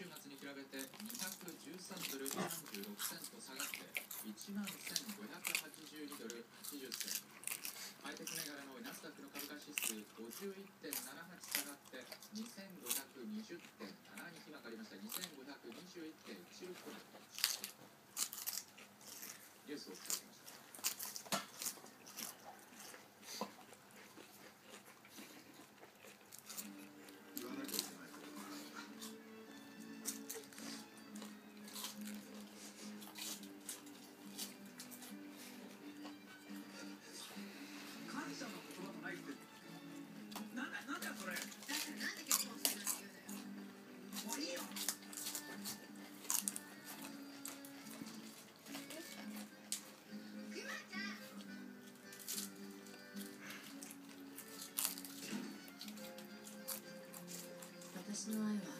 週末に比べて213ドル46セント下がって1万1582ドル80セントハイテク銘柄のナスダックの株価指数51.78下がって2520.72にかかりました2521.16となって Snow.